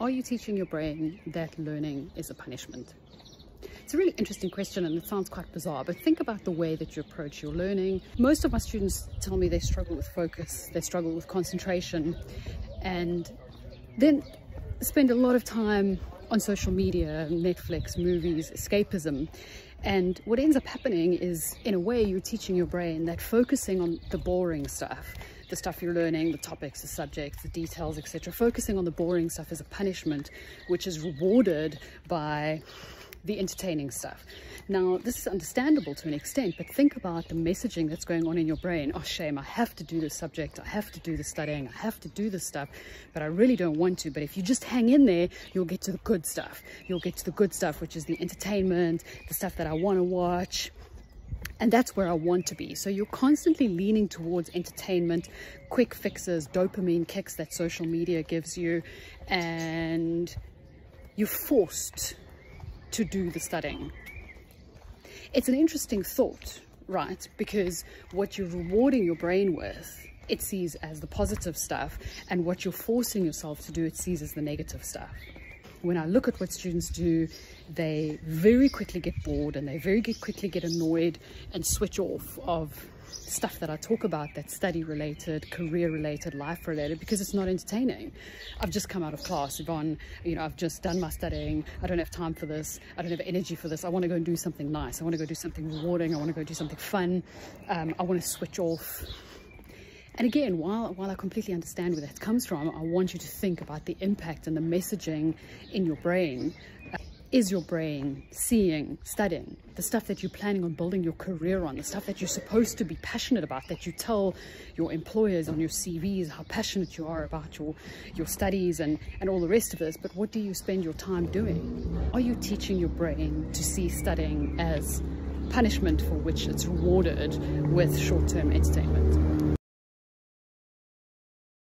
Are you teaching your brain that learning is a punishment? It's a really interesting question and it sounds quite bizarre, but think about the way that you approach your learning. Most of my students tell me they struggle with focus, they struggle with concentration, and then spend a lot of time on social media, Netflix, movies, escapism. And what ends up happening is, in a way, you're teaching your brain that focusing on the boring stuff, the stuff you're learning, the topics, the subjects, the details, etc., focusing on the boring stuff is a punishment, which is rewarded by the entertaining stuff. Now, this is understandable to an extent, but think about the messaging that's going on in your brain. Oh, shame, I have to do this subject. I have to do the studying. I have to do this stuff, but I really don't want to. But if you just hang in there, you'll get to the good stuff. You'll get to the good stuff, which is the entertainment, the stuff that I want to watch, and that's where I want to be. So you're constantly leaning towards entertainment, quick fixes, dopamine kicks that social media gives you, and you're forced to do the studying. It's an interesting thought, right? Because what you're rewarding your brain with, it sees as the positive stuff, and what you're forcing yourself to do, it sees as the negative stuff. When I look at what students do, they very quickly get bored and they very quickly get annoyed and switch off of stuff that I talk about that's study related, career related, life related, because it's not entertaining. I've just come out of class, Yvonne, you know, I've just done my studying. I don't have time for this. I don't have energy for this. I want to go and do something nice. I want to go do something rewarding. I want to go do something fun. Um, I want to switch off. And again, while, while I completely understand where that comes from, I want you to think about the impact and the messaging in your brain uh, is your brain seeing, studying, the stuff that you're planning on building your career on, the stuff that you're supposed to be passionate about, that you tell your employers on your CVs how passionate you are about your, your studies and, and all the rest of this, but what do you spend your time doing? Are you teaching your brain to see studying as punishment for which it's rewarded with short-term entertainment?